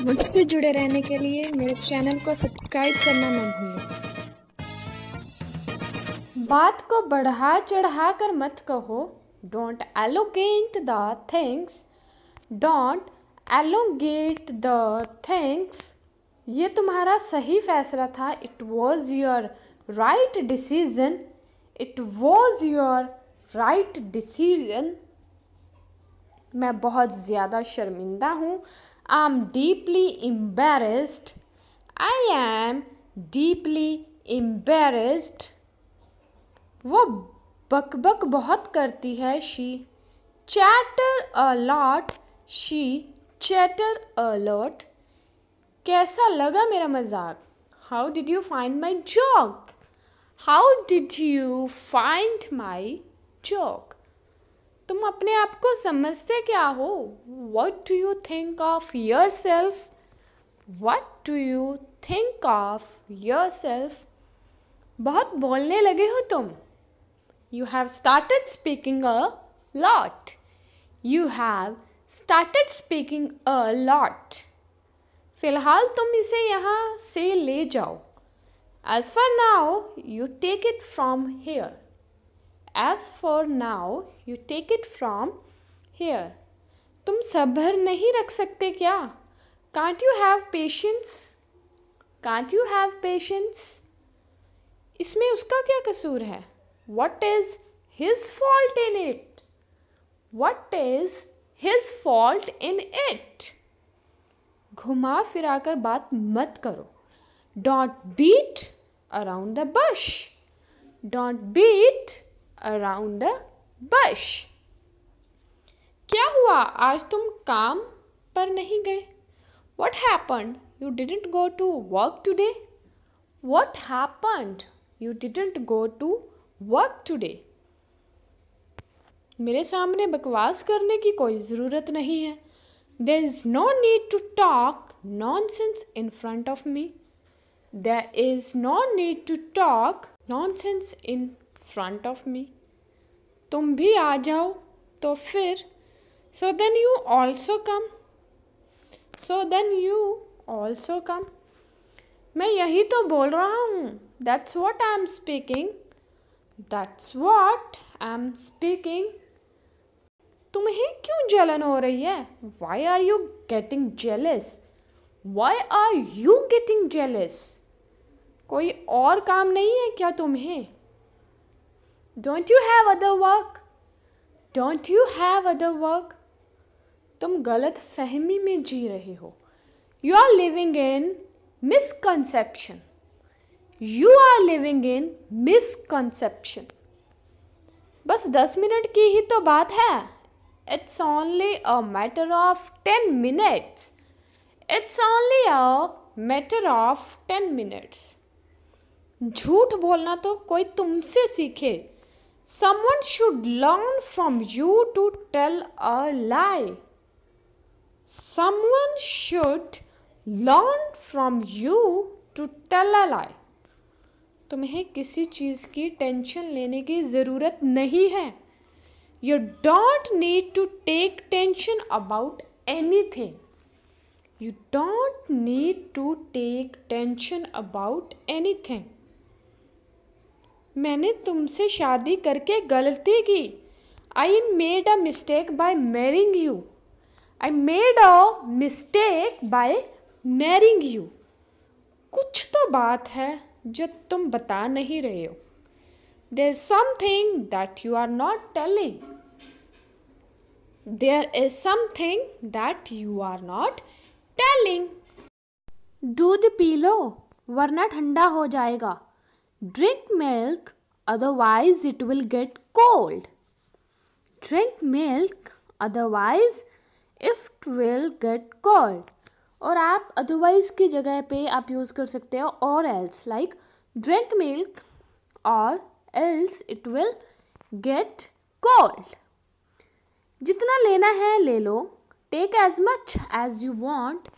मुझसे जुड़े रहने के लिए मेरे चैनल को सब्सक्राइब करना न भूलें बात को बढ़ा चढ़ा कर मत कहो। Don't allegate the things don't allegate the things ये तुम्हारा सही फैसला था। It was your right decision it was your right decision मैं बहुत ज़्यादा शर्मिंदा हूँ। I am deeply embarrassed I am deeply embarrassed वो बकबक बहुत करती है she chatter a lot she chatter a lot कैसा लगा मेरा मज़ाक? How did you find my joke how did you find my joke तुम अपने आप को समझते क्या हो? What do you think of yourself what do you think of yourself बहुत बोलने लगे हो तुम। You have started speaking a lot you have started speaking a lot फ़िलहाल तुम इसे यहाँ से ले जाओ। As for now you take it from here as for now you take it from here तुम सब्र नहीं रख सकते क्या? Can't you have patience can't you have patience इसमें उसका क्या कसूर है? What is his fault in it what is his fault in it घुमा फिरा कर बात मत करो। Don't beat around the bush don't beat around the bush क्या हुआ? आज तुम काम पर नहीं गए? What happened you didn't go to work today what happened you didn't go to work today मेरे सामने बकवास करने की कोई ज़रूरत नहीं है। There is no need to talk nonsense in front of me there is no need to talk nonsense in front of me तुम भी आ जाओ तो फिर so then you also come so then you also come मैं यही तो बोल रहा हूँ। That's what I am speaking that's what I am speaking तुम्हें क्यों जलन हो रही है? Why are you getting jealous why are you getting jealous कोई और काम नहीं है क्या तुम्हें? Don't you have other work don't you have other work तुम गलत फहमी में जी रहे हो। You are living in misconception you are living in misconception बस दस मिनट की ही तो बात है। It's only a matter of ten minutes it's only a matter of ten minutes झूठ बोलना तो कोई तुमसे सीखे। Someone should learn from you to tell a lie someone should learn from you to tell a lie तुम्हें किसी चीज़ की tension लेने की ज़रूरत नहीं है। You don't need to take tension about anything you don't need to take tension about anything मैंने तुमसे शादी करके गलती की। I made a mistake by marrying you I made a mistake by marrying you कुछ तो बात है जो तुम बता नहीं रहे हो। There something that you are not telling there is something that you are not telling दूध पी लो, वरना ठंडा हो जाएगा। Drink milk otherwise it will get cold drink milk otherwise if will get cold और आप अदरवाइज़ की जगह पे आप यूज़ कर सकते हो or else like drink milk or else it will get cold जितना लेना है ले लो. Take as much as you want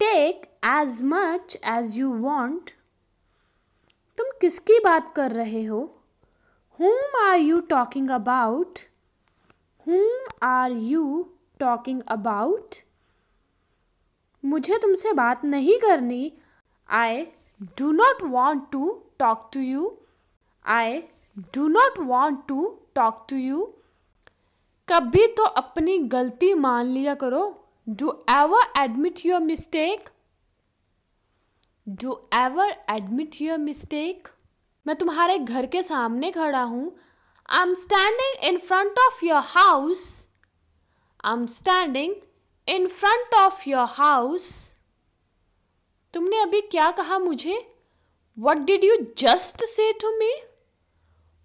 take as much as you want किसकी बात कर रहे हो? Whom are you talking about whom are you talking about मुझे तुमसे बात नहीं करनी। I do not want to talk to you I do not want to talk to you कभी तो अपनी गलती मान लिया करो। Do ever admit your mistake do ever admit your mistake मैं तुम्हारे घर के सामने खड़ा हूँ। I am standing in front of your house I am standing in front of your house तुमने अभी क्या कहा मुझे? What did you just say to me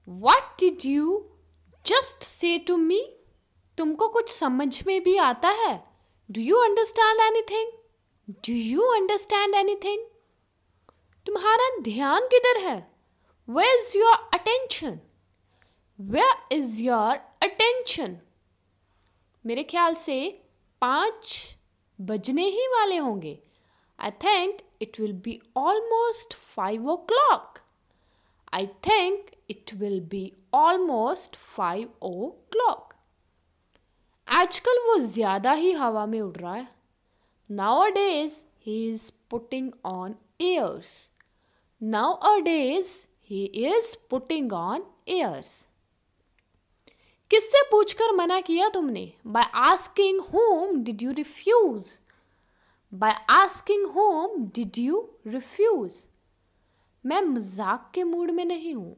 what did you just say to me तुमको कुछ समझ में भी आता है? Do you understand anything do you understand anything तुम्हारा ध्यान किधर है? Where is your attention where is your attention मेरे ख्याल से पाँच बजने ही वाले होंगे। I think it will be almost five o'clock I think it will be almost five o'clock आजकल वो ज़्यादा ही हवा में उड़ रहा है। Now days he is putting on a days he is putting on airs किससे पूछकर मना किया तुमने? By asking whom did you refuse by asking whom did you refuse मैं मज़ाक के मूड में नहीं हूँ।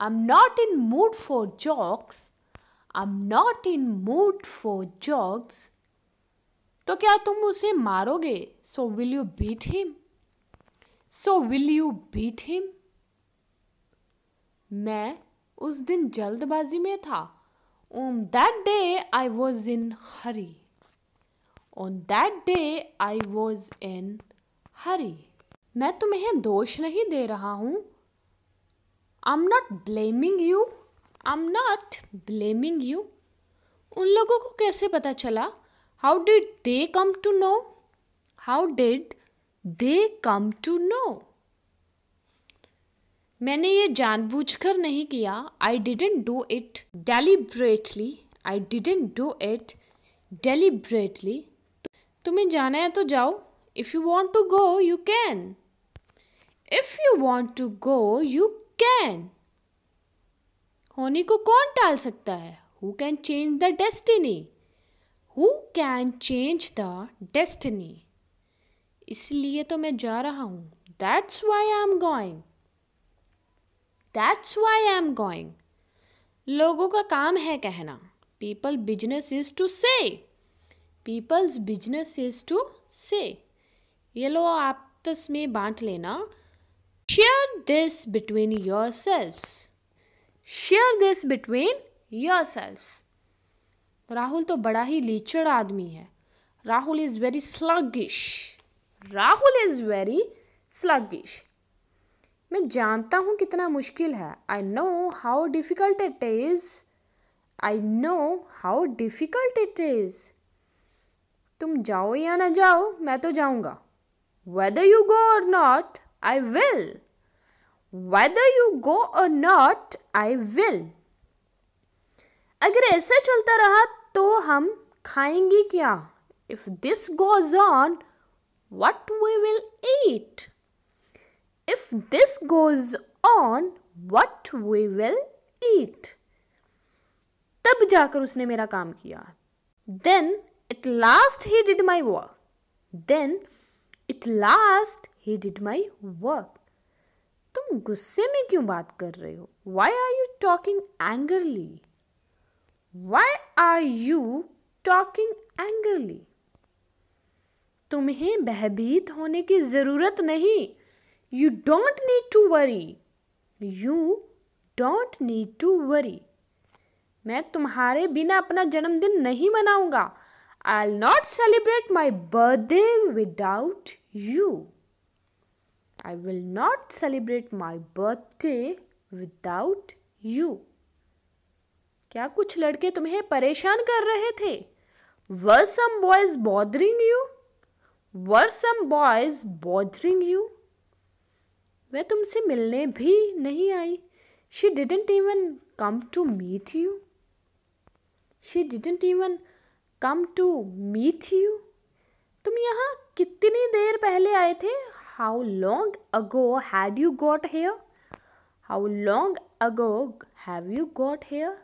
I am not in mood for jokes I am not in mood for jokes तो क्या तुम उसे मारोगे? So will you beat him so will you beat him मैं उस दिन जल्दबाजी में था। On that day I was in hurry On that day I was in hurry मैं तुम्हें दोष नहीं दे रहा हूँ। I am not blaming you I am not blaming you उन लोगों को कैसे पता चला? How did they come to know how did they come to know. मैंने ये जानबूझकर नहीं किया। I didn't do it deliberately I didn't do it deliberately तुम्हें जाना है तो जाओ। If you want to go you can if you want to go you can होने को कौन टाल सकता है? Who can change the destiny who can change the destiny इसलिए तो मैं जा रहा हूँ। That's why I am going that's why I am going लोगों का काम है कहना। People business is to say people's business is to say ये लो आपस में बांट लेना। Share this between yourself share this between yourself Rahul तो बड़ा ही लीचड़ आदमी है। Rahul is very sluggish Rahul is very sluggish मैं जानता हूँ कितना मुश्किल है। I know how difficult it is I know how difficult it is तुम जाओ या ना जाओ, मैं तो जाऊँगा। Whether you go or not I will whether you go or not I will अगर ऐसे चलता रहा तो हम खाएँगे क्या? If this goes on what we will eat If this goes on, what we will eat? तब जाकर उसने मेरा काम किया। Then it last he did my work then it last he did my work तुम गुस्से में क्यों बात कर रहे हो? Why are you talking angrily why are you talking angrily तुम्हें भयभीत होने की ज़रूरत नहीं। You don't need to worry you don't need to worry मैं तुम्हारे बिना अपना जन्मदिन नहीं मनाऊँगा। I not celebrate my birthday without you I will not celebrate my birthday without you क्या कुछ लड़के तुम्हें परेशान कर रहे थे? Were some boys bothering you were some boys bothering you वह तुमसे मिलने भी नहीं आई। She didn't even come to meet you she didn't even come to meet you तुम यहाँ कितनी देर पहले आए थे? How long ago had you got here how long ago have you got here